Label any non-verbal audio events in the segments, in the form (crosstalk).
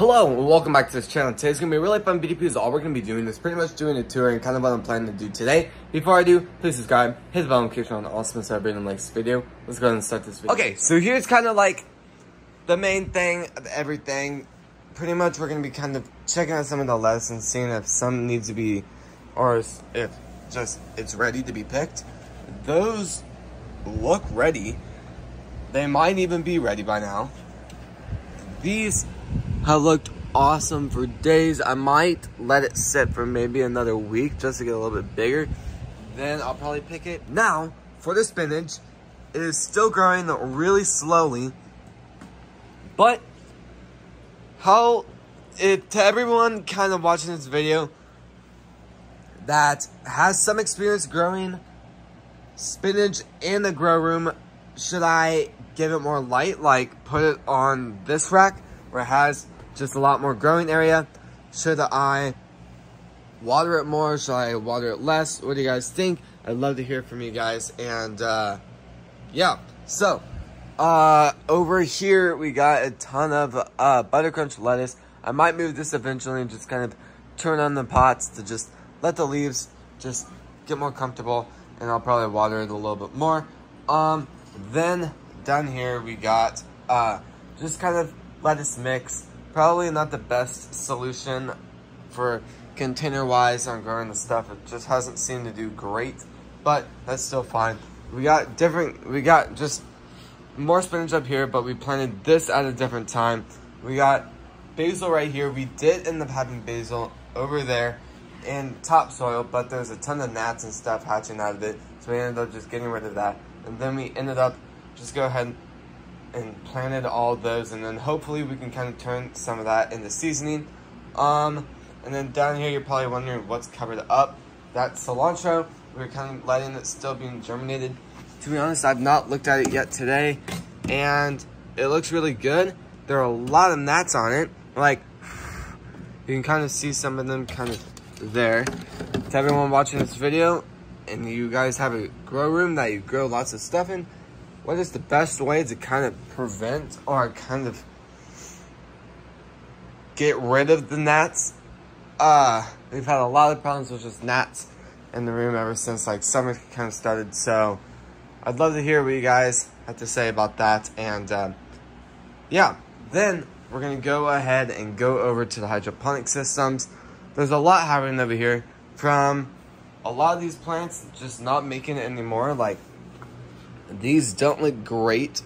Hello and welcome back to this channel. Today's gonna be a really fun video because all we're gonna be doing is pretty much doing a tour and kind of what I'm planning to do today. Before I do, please subscribe, hit the bell notification on awesome so everybody likes this video. Let's go ahead and start this video. Okay, so here's kind of like the main thing of everything. Pretty much we're gonna be kind of checking out some of the lessons, seeing if some needs to be, or if just it's ready to be picked. Those look ready. They might even be ready by now. These have looked awesome for days. I might let it sit for maybe another week just to get a little bit bigger. Then I'll probably pick it. Now, for the spinach, it is still growing really slowly. But, how, if to everyone kind of watching this video that has some experience growing spinach in the grow room, should I give it more light, like put it on this rack where it has just a lot more growing area? Should I water it more? Should I water it less? What do you guys think? I'd love to hear from you guys. And uh, yeah, so uh, over here we got a ton of uh, buttercrunch lettuce. I might move this eventually and just kind of turn on the pots to just let the leaves just get more comfortable and I'll probably water it a little bit more. Um, then down here we got uh, just kind of lettuce mix. Probably not the best solution for container wise on growing the stuff. It just hasn't seemed to do great, but that's still fine. We got different, we got just more spinach up here, but we planted this at a different time. We got basil right here. We did end up having basil over there in topsoil, but there's a ton of gnats and stuff hatching out of it. So we ended up just getting rid of that. And then we ended up just go ahead and planted all those and then hopefully we can kind of turn some of that into seasoning. Um, and then down here you're probably wondering what's covered up. That cilantro, we're kind of letting it still being germinated. To be honest, I've not looked at it yet today and it looks really good. There are a lot of gnats on it. Like, (sighs) you can kind of see some of them kind of there. To everyone watching this video, and you guys have a grow room that you grow lots of stuff in, what is the best way to kind of prevent or kind of get rid of the gnats? Uh, we've had a lot of problems with just gnats in the room ever since like summer kind of started. So I'd love to hear what you guys have to say about that. And uh, yeah, then we're going to go ahead and go over to the hydroponic systems. There's a lot happening over here from a lot of these plants just not making it anymore. Like these don't look great.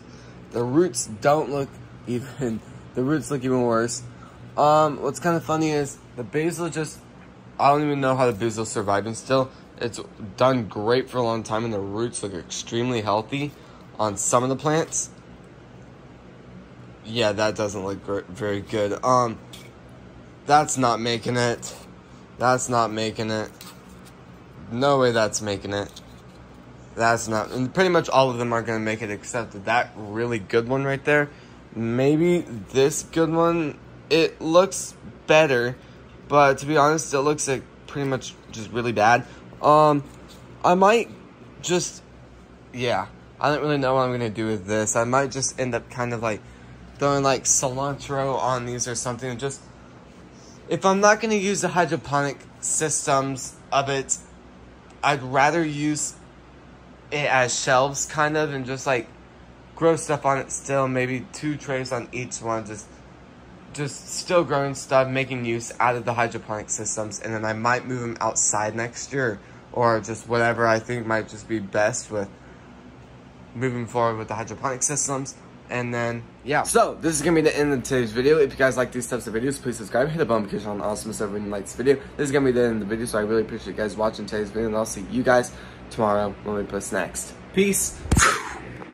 The roots don't look even, the roots look even worse. Um, what's kind of funny is the basil just, I don't even know how the basil's surviving still. It's done great for a long time and the roots look extremely healthy on some of the plants. Yeah, that doesn't look very good. Um, that's not making it. That's not making it. No way that's making it. That's not, and pretty much all of them are going to make it except that really good one right there. Maybe this good one, it looks better, but to be honest, it looks like pretty much just really bad. Um, I might just, yeah, I don't really know what I'm going to do with this. I might just end up kind of like throwing like cilantro on these or something. Just, if I'm not going to use the hydroponic systems of it, I'd rather use it as shelves kind of and just like grow stuff on it still maybe two trays on each one just just still growing stuff making use out of the hydroponic systems and then I might move them outside next year or just whatever I think might just be best with moving forward with the hydroponic systems and then yeah. So this is gonna be the end of today's video. If you guys like these types of videos please subscribe hit the bell on awesome stuff when you like this video. This is gonna be the end of the video so i really appreciate you guys watching today's video and i'll see you guys tomorrow when we post next. Peace.